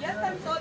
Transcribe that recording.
Ya están todos.